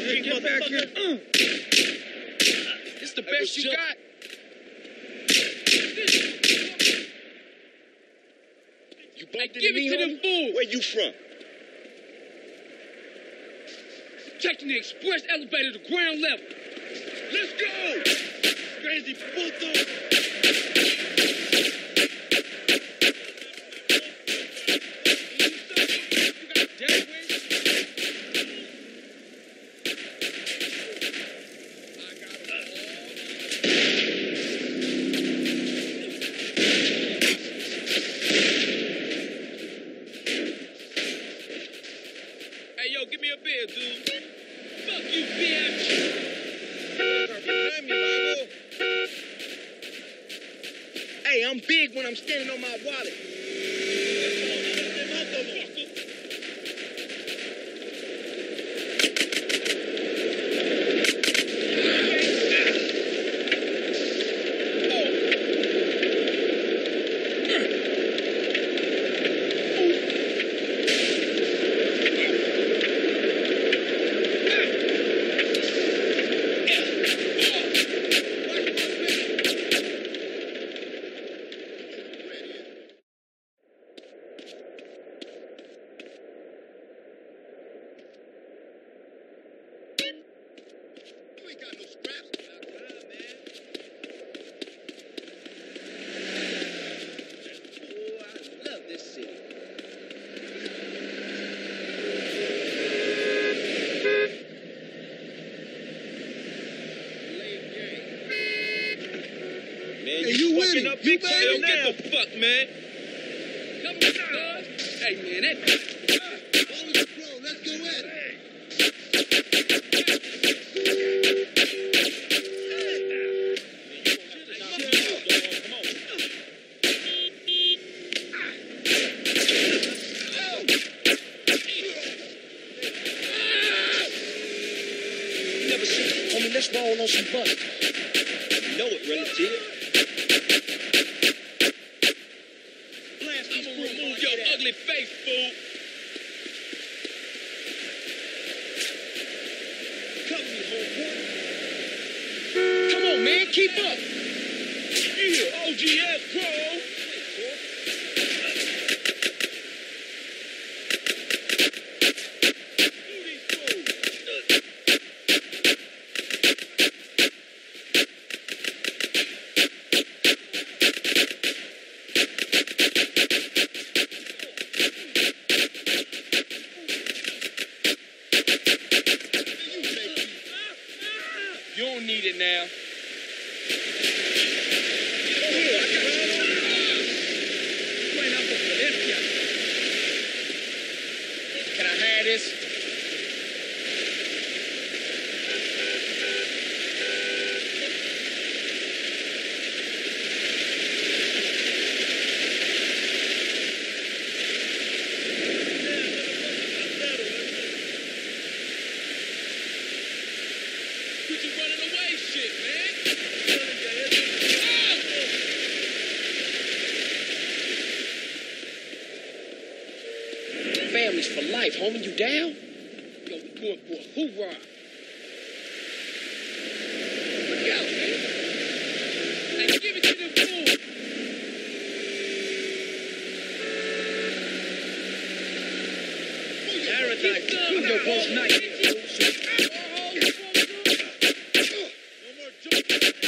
Get back here. Uh. It's the best you got. You bumped Give it to the homie? fool. Where you from? Taking the express elevator to ground level. Let's go! Crazy puto! Dude. Fuck you, bitch. Hey, I'm big when I'm standing on my wallet. Hey, you with it. up You big back time Yo, now. get the fuck, man. Come on, son. Hey, man, that... Let's go at it. Never seen. Homie, let's roll on some butt. You know it, relative. Homeboy. Come on, man, keep up. Yeah, OGS, need it now. Can I have this? Families for life, homie. You down? Yo, we going for a hoorah. Look out, man. Hey, give it to the fool. Paradise. Yo, both night. Joe.